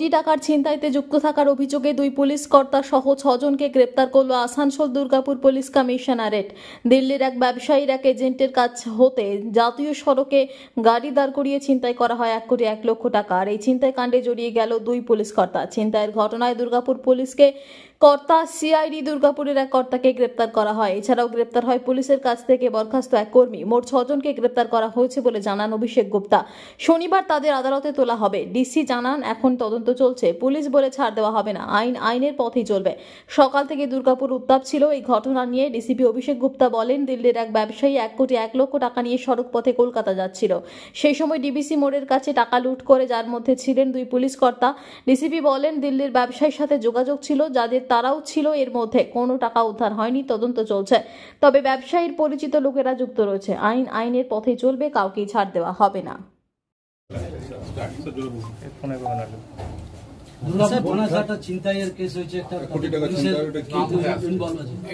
কোটি টাকার ছিনতাইতে যুক্ত থাকার অভিযোগে দুই পুলিশ কর্তা সহ ছজনকে গ্রেপ্তার করল আসানসোল দুর্গাপুর পুলিশ কমিশনারেট। দিল্লির এক ব্যবসায়ীর এক এজেন্টের কাছ হতে জাতীয় সড়কে গাড়ি দাঁড় করিয়ে ছিনতাই করা হয় এক কোটি এক লক্ষ টাকা। আর এই ছিনতাই কাণ্ডে জড়িয়ে গেল দুই পুলিশ কর্তা। ছিনতাইয়ের ঘটনায় দুর্গাপুর পুলিশকে কর্তা সিআইডি দুর্গাপুরের এক কর্তাকে গ্রেপ্তার করা হয়। এছাড়াও গ্রেপ্তার হয় পুলিশের কাছ থেকে বরখাস্ত এক কর্মী। মোট ছজনকে গ্রেপ্তার করা হয়েছে বলে জানান অভিষেক গুপ্তা। শনিবার তাদের আদালতে তোলা হবে। ডিসি জানান, এখন তদন্ত চলছে। পুলিশ বলে ছাড় দেওয়া হবে না। আইন, আইনের পথেই চলবে। সকাল থেকে দুর্গাপুর উত্তাপ ছিল এই ঘটনা নিয়ে ডিসিপি অভিষেক গুপ্তা বলেন, দিল্লির এক ব্যবসায়ী এক কোটি এক লক্ষ টাকা নিয়ে সড়ক পথে কলকাতা যাচ্ছিল। সেই সময় ডিবিসি মোড়ের কাছে টাকা লুট করে যার মধ্যে ছিলেন দুই পুলিশ কর্তা। ডিসিপি বলেন, দিল্লির ব্যবসায়ীর সাথে যোগাযোগ ছিল, যাদের তারাও ছিল এর মধ্যে। কোনো টাকা উদ্ধার হয়নি তদন্ত চলছে। তবে ব্যবসায়ীর পরিচিত লোকেরা যুক্ত রয়েছে। আইন আইনের পথে চলবে কাউকেই ছাড় দেওয়া হবে না।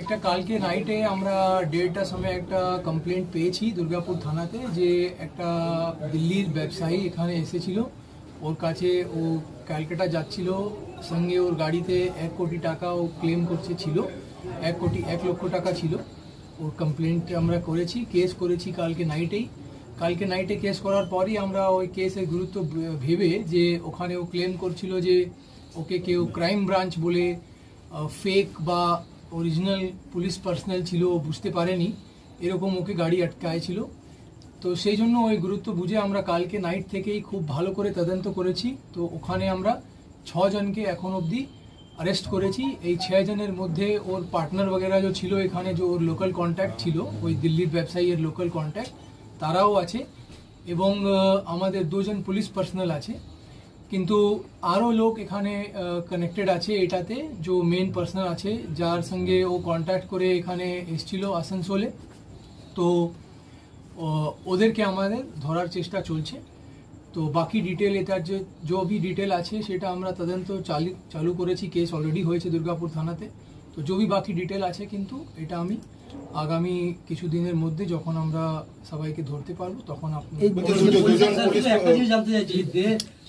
একটা কালকে নাইটে আমরা দেড়টার সময় একটা কমপ্লেন্ট পেয়েছি দুর্গাপুর থানাতে যে একটা দিল্লির ব্যবসায়ী এখানে এসেছিল। ওর কাছে ও ক্যালকাটা যাচ্ছিল, সঙ্গে ওর গাড়িতে এক কোটি টাকা ও ক্লেম করছে ছিল, এক কোটি, এক লক্ষ টাকা ছিল। ওর কমপ্লেন্ট আমরা করেছি কেস করেছি কালকে নাইটেই কালকে নাইটে কেস করার পরই আমরা ওই কেসের গুরুত্ব ভেবে যে ওখানে ও ক্লেম করছিল যে ওকে কেউ ক্রাইম ব্রাঞ্চ বলে ফেক বা অরিজিনাল পুলিশ পার্সোনাল ছিল ও বুঝতে পারেনি। এরকম ওকে গাড়ি আটকায় ছিল। তো সেই জন্য ওই গুরুত্ব বুঝে আমরা কালকে নাইট থেকেই খুব ভালো করে তদন্ত করেছি তো ওখানে আমরা ছজনকে এখন অবধি অ্যারেস্ট করেছি এই ছজনের মধ্যে ওর পার্টনার वगैरह যে ছিল এখানে যে ওর লোকাল কন্ট্যাক্ট ছিল ওই দিল্লির ব্যবসায়ীর লোকাল কন্ট্যাক্ট তারাও আছে এবং আহ, আমাদের দুজন পুলিশ পার্সোনাল আছে কিন্তু আরও লোক এখানে কানেক্টেড আছে এটাতে যে মেন পার্সোনাল আছে যার সঙ্গে ও কন্ট্যাক্ট করে এখানে এসছিল আসানসোলে তো ও, ওদেরকে আমাদের ধরার চেষ্টা চলছে। তো বাকি ডিটেল এটার যে যে ভি ডিটেল আছে সেটা আমরা তদন্ত চালু চালু করেছি। কেস অলরেডি হয়েছে দুর্গাপুর থানাতে। তো যে ভি বাকি ডিটেল আছে কিন্তু এটা আমি আগামী কিছু দিনের মধ্যে যখন আমরা সবাইকে ধরতে পারব তখন আপনি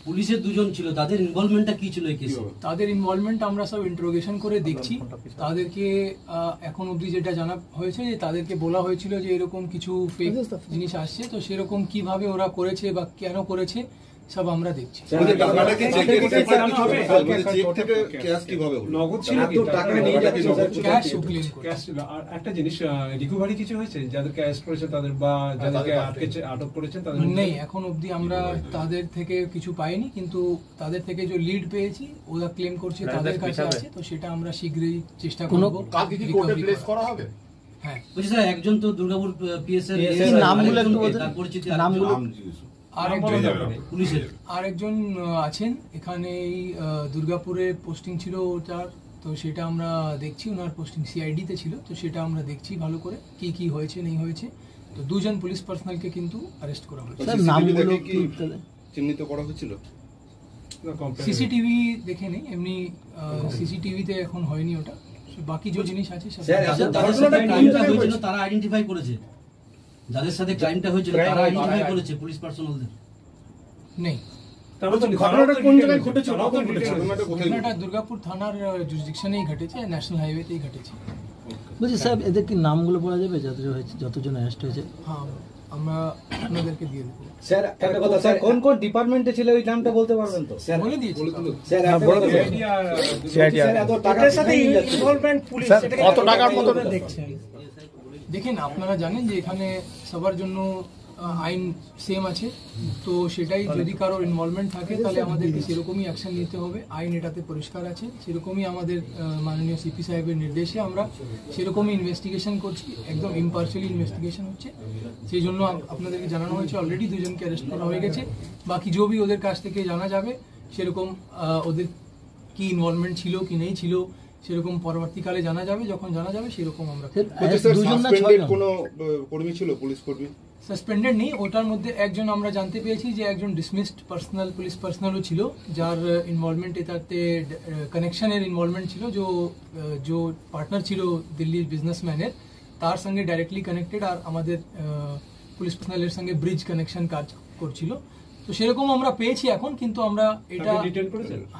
পুলিশের দুজন ছিল তাদের ইনভলভমেন্টটা কি ছিল এই কেসে তাদের ইনভলভমেন্ট আমরা সব ইন্টারোগেশন করে দেখছি। তাদেরকে এখন অবধি যেটা জানা হয়েছে যে তাদেরকে বলা হয়েছিল যে এরকম কিছু ফেক জিনিস আসছে। তো সেরকম কীভাবে ওরা করেছে বা কেন করেছে সব আমরা দেখছি। ক্যাশ ক্যাশ ক্যাশ একটা জিনিস রিকভারি কিছু হয়েছে? যাদেরকে অ্যারেস্ট করেছে তাদের বা যাদেরকে আটকেছে আটক করেছেন তাদের নেই এখন অবধি আমরা তাদের থেকে কিছু পাইনি কিন্তু তাদের থেকে যে লিড পেয়েছি ওরা ক্লেম করছে তাদের কাছে আছে তো সেটা আমরা শীঘ্রই চেষ্টা করব। কালকে কি কোর্টে প্লেস করা হবে? হ্যাঁ। একজন তো দুর্গাপুর পিএসএর নামগুলো একটু নামগুলো- পুলিশের। আরেকজন আছেন। এখানে এই দুর্গাপুরে পোস্টিং ছিল ওটার। তো সেটা আমরা দেখছি ওনার পোস্টিং সিআইডি তে ছিল। তো সেটা আমরা দেখছি ভালো করে কি কি হয়েছে নেই হয়েছে। তো দুজন পুলিশ পার্সোনালকে কিন্তু অ্যারেস্ট করা হয়েছে। স্যার, নামগুলো কি চিহ্নিত করা হয়েছিল? সিসিটিভি দেখে নেই এমনি সিসিটিভিতে এখন হয়নি ওটা। বাকি যে জিনিস আছে তারা আইডেন্টিফাই করেছে। যাদের সাথে ক্রাইমটা হয়েছিল তারা আইডেন্টিফাই করেছে পুলিশ পার্সোনালদের নেই। ঘটনাটা ঘটেছে? দুর্গাপুর থানার জুরিসডিকশনেই ন্যাশনাল হাইওয়েতেই ঘটেছে। বলছি স্যার এদের কি নামগুলো বলা যাবে? যত হয়েছে যতজন অ্যারেস্ট হয়েছে? হ্যাঁ আমরা আপনাদেরকে দিয়ে দেবো। স্যার একটা কথা স্যার কোন কোন ডিপার্টমেন্টে ছিল ওই নামটা বলতে পারবেন তো? স্যার বলে দিয়েছি। স্যার স্যার এত? কত টাকার মতো দেখেন আপনারা জানেন যে এখানে সবার জন্য আইন সেম আছে। তো সেটাই যদি কারোর ইনভলভমেন্ট থাকে তাহলে আমাদেরকে সেরকমই অ্যাকশন নিতে হবে। আইন এটাতে পরিষ্কার আছে। সেরকমই আমাদের মাননীয় সিপি সাহেবের নির্দেশে আমরা সেরকমই ইনভেস্টিগেশন করছি। একদম ইম্পার্শিয়ালি ইনভেস্টিগেশন হচ্ছে। সেই জন্য আপনাদেরকে জানানো হয়েছে অলরেডি দুজনকে অ্যারেস্ট করা হয়ে গেছে। বাকি ভি ওদের কাছ থেকে জানা যাবে সেরকম ওদের কি ইনভলভমেন্ট ছিল কি নেই ছিল সেরকম পরবর্তীকালে জানা যাবে যখন জানা যাবে সেরকম আমরা কোনো কর্মী ছিল পুলিশ কর্মী? সাসপেন্ডেড নেই ওটার মধ্যে একজন আমরা জানতে পেরেছি যে একজন ডিসমিসড পার্সোনাল পুলিশ পার্সোনালও ছিল যার ইনভলভমেন্ট এটাতে কানেকশনের ইনভলভমেন্ট ছিল যে যে পার্টনার ছিল দিল্লির বিজনেসম্যানের তার সঙ্গে ডাইরেক্টলি কানেক্টেড আর আমাদের পুলিশ পার্সোনালের সঙ্গে ব্রিজ কানেকশন কাজ করছিল। তো সেরকম আমরা পেয়েছি এখন কিন্তু আমরা এটা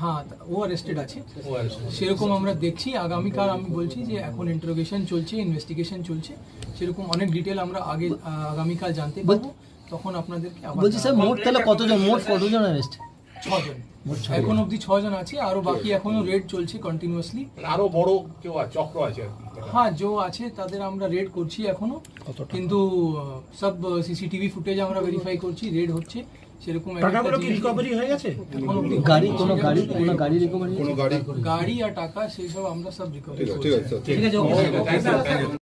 হ্যাঁ ও অ্যারেস্টেড আছে। সেরকম আমরা দেখছি। আগামীকাল আমি বলছি যে এখন ইন্টারোগেশন চলছে ইনভেস্টিগেশন চলছে। সেরকম অনেক ডিটেল আমরা আগে আগামীকাল জানতে পারব। তখন আপনাদেরকে বলছি স্যার মোট তাহলে কতজন মোট কতজন অ্যারেস্ট ছজন। এখন অবধি ছজন আছে আরও বাকি এখনও রেড চলছে কন্টিনিউয়াসলি মানে আরও বড় কেউ চক্র আছে হ্যাঁ যে আছে তাদের আমরা রেড করছি এখনও। কিন্তু সব সিসিটিভি ফুটেজ আমরা ভেরিফাই করছি রেড হচ্ছে। সেরকম টাকাগুলো কি রিকভারি হয়ে গেছে? গাড়ি কোনো গাড়ি কোনো গাড়ি রিকভারি কোনো গাড়ি। গাড়ি আর টাকা সেই সব আমরা সব রিকভারি ঠিক আছে